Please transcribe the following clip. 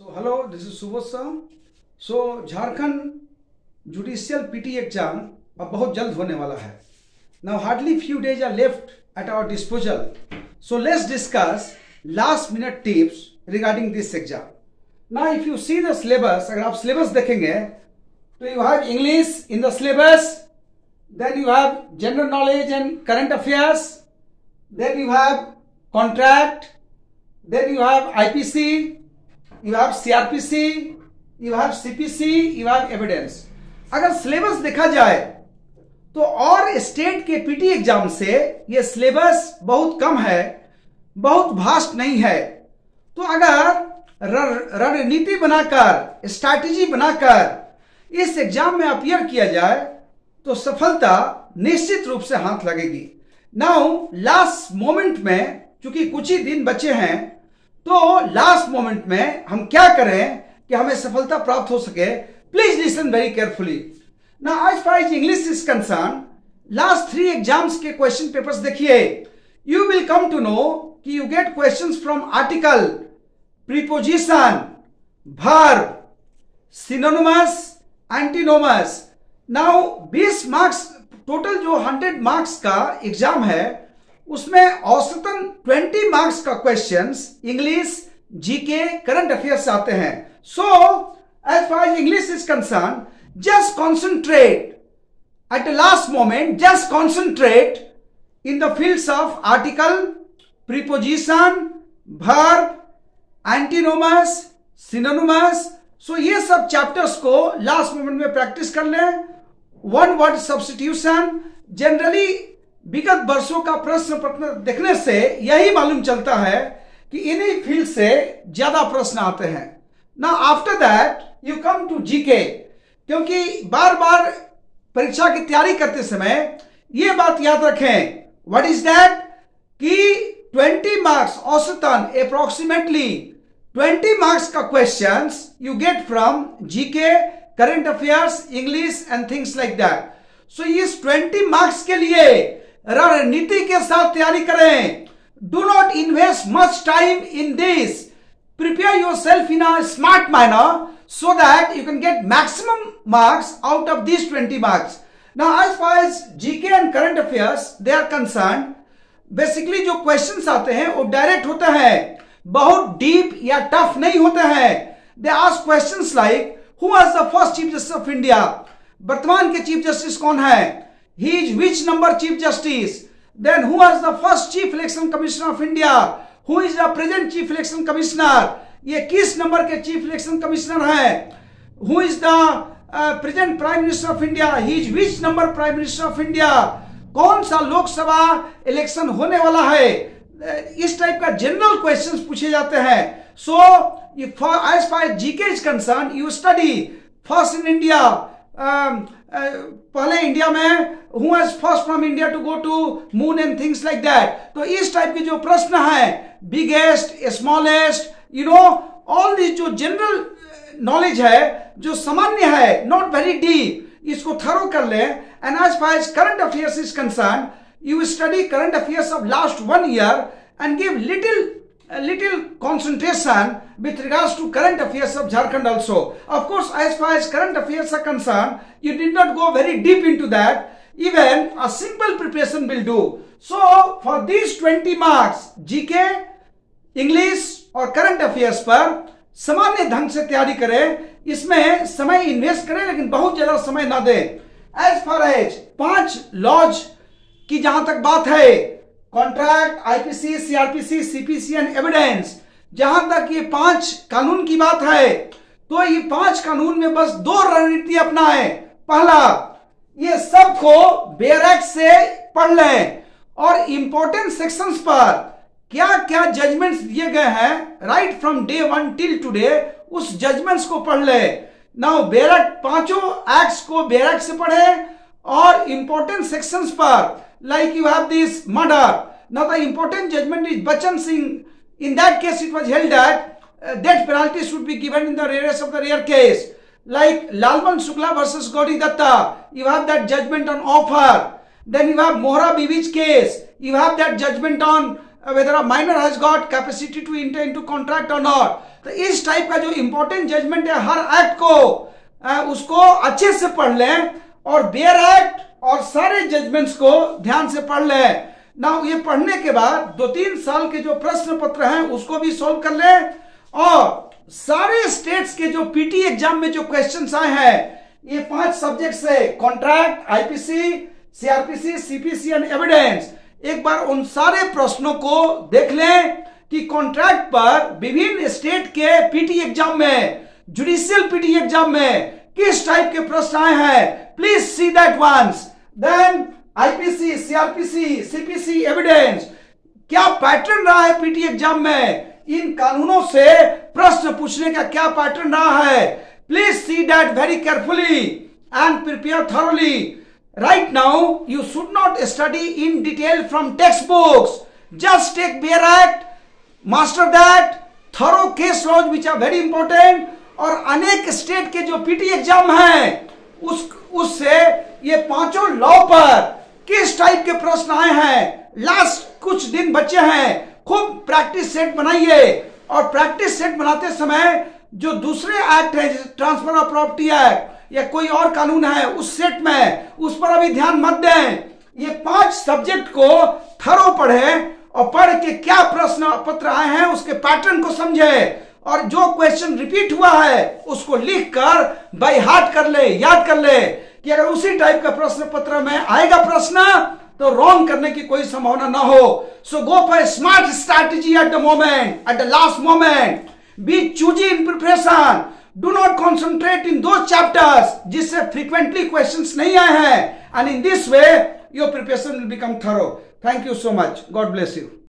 So hello, this is Subodh sir. So Jharkhand judicial PT exam अब बहुत जल्द होने वाला है। Now hardly few days are left at our disposal so let's discuss last minute tips regarding this exam now if you see the syllabus अगर आप syllabus देखेंगे तो you have English in the syllabus then you have general knowledge and current affairs then you have contract then you have IPC, you have CRPC, you have CPC, you have evidence. अगर syllabus देखा जाए तो और state के PT exam से ये syllabus बहुत कम है बहुत भास्ट नहीं है तो अगर रणनीति बनाकर स्ट्रैटेजी बनाकर इस एग्ज़ाम में अपियर किया जाए तो सफलता निश्चित रूप से हाथ लगेगी नाउ लास्ट मोमेंट में चूँकि कुछ ही दिन बचे हैं तो लास्ट मोमेंट में हम क्या करें कि हमें सफलता प्राप्त हो सके? प्लीज़ लिसन वेरी केयरफुली ना as far as English is concern last three exams के क्वेश्चन पेपर्स देखिए. You will come to know कि you get questions from article preposition verb, synonymous antonymous now 20 marks total जो 100 marks का exam है उसमें औसतन 20 marks का questions English GK current affairs आते हैं। So as far as English is concern just concentrate the last moment, just concentrate in the fields of article, preposition, verb antinomus synonymous so, ये सब chapters को last moment में practice कर लें। One word substitution generally विगत वर्षों का प्रश्न पत्र देखने से यही मालूम चलता है कि इन्हीं फ़ील्ड से ज़्यादा प्रश्न आते हैं। ना after that you come to GK क्योंकि बार बार परीक्षा की तैयारी करते समय यह बात याद रखें। व्हाट इज़ दैट कि 20 मार्क्स औसतन अप्रोक्सीमेटली 20 मार्क्स का questions you get from GK current affairs English and things like that so इस 20 मार्क्स के लिए रणनीति के साथ तैयारी करें। Do not invest much time in this prepare yourself in smart manner so that you can get maximum marks out of this twenty marks ना as far as GK and current affair they are concern basically जो question आते हैं, वो direct होते हैं। बहुत deep या tough नहीं होते हैं। They asked question like who first chief justice of India वर्तमान के चीफ जस्टिस कौन है? He is which number, chief justice? Then who was the first chief election commissioner of India? Who is the present chief election commissioner ये किस number के chief election commissioner है? Who is the present prime minister of India he is which number prime minister of India कौन सा Lok Sabha election होने वाला है? इस टाइप का जनरल क्वेश्चंस पूछे जाते हैं। So as far GK is concern you study first in India पहले इंडिया में who has first from India to go to moon and things like that तो इस टाइप के जो प्रश्न है biggest smallest you know all this जो general knowledge है, जो सामान्य है नॉट वेरी डीप इसको थरो कर ले. And as far as current affairs is concern you study current affairs of last one year and give little a little concentration with regards to current affairs of Jharkhand also. Of course, as far as current affairs are concerned, you did not go very deep into that. Even a simple preparation will do. So, for these 20 marks, GK, English और current affairs पर सामान्य ढंग से तैयारी करें इसमें समय invest करें लेकिन बहुत ज़्यादा समय ना दें एज फार एज पाँच लॉज की जहाँ तक बात है contract IPC CrPC and evidence जहाँ तक ये पाँच कानून की बात है तो ये पाँच कानून में बस दो रणनीति अपनाए। पहला, ये सबको बेरक से पढ़ लें और इंपॉर्टेंट सेक्शंस पर क्या क्या जजमेंट्स दिए गए हैं right from day one till today उस जजमेंट्स को पढ़ ले। नाउ बेरक पाँचों एक्ट्स को बेरक से पढ़े और इंपॉर्टेंट सेक्शंस पर like you have this murder. Now the important judgment is Bachan Singh. In that case, it was held that uh, death penalty should be given in the rarest of the rare case. Like Lalman Shukla versus Gauri Datta, you have that judgment on offer. Then you have Mohra Bivich case. You have that judgment on whether a minor has got capacity to enter into contract or not तो इस type का जो important judgement है हर act को उसको अच्छे से पढ़ लें और बेयर एक्ट और सारे जजमेंट्स को ध्यान से पढ़ ले। ना ये पढ़ने के बाद दो तीन साल के जो प्रश्न पत्र हैं, उसको भी सोल्व कर ले। और सारे स्टेट्स के जो पीटी एग्ज़ाम में जो क्वेश्चंस आए हैं, ये पाँच सब्जेक्ट से contract IPC CrPC CPC and evidence एक बार उन सारे प्रश्नों को देख लें कि कॉन्ट्रैक्ट पर विभिन्न स्टेट के पीटी एग्ज़ाम में जुडिशियल पीटी एग्ज़ाम में किस टाइप के प्रश्न आए हैं। Please see that once then IPC CrPC CPC evidence क्या पैटर्न रहा है पीटी एग्ज़ाम में? इन कानूनों से प्रश्न पूछने का क्या पैटर्न रहा है? Please see that very carefully and prepare thoroughly right now you should not study in detail from text books just take bare act master that thorough case laws which are very important और अनेक state के जो PT exam हैं ये पाँचों law पर किस type के प्रश्न आए हैं? लास्ट कुछ दिन बचे हैं। खूब प्रैक्टिस सेट बनाइए। और प्रैक्टिस सेट बनाते समय जो दूसरे एक्ट है ट्रांसफ़र ऑफ़ प्रॉपर्टी एक्ट या कोई और कानून है, उस सेट में, उस पर अभी ध्यान मत दें। ये पाँच सब्जेक्ट को थरो पढ़े और पढ़ के क्या प्रश्न पत्र आए हैं, उसके पैटर्न को समझे। और जो क्वेश्चन रिपीट हुआ है, उसको लिख कर बाई हार्ट कर ले, याद कर ले। कि अगर उसी टाइप का प्रश्न पत्र में आएगा प्रश्न तो रॉन्ग करने की कोई संभावना ना हो। So go for smart strategy at the moment at the last moment be choosy in preparation do not concentrate in those chapters जिससे फ्रीक्वेंटली क्वेश्चन नहीं आए हैं। And in this way your preparation will become thorough thank you so much God bless you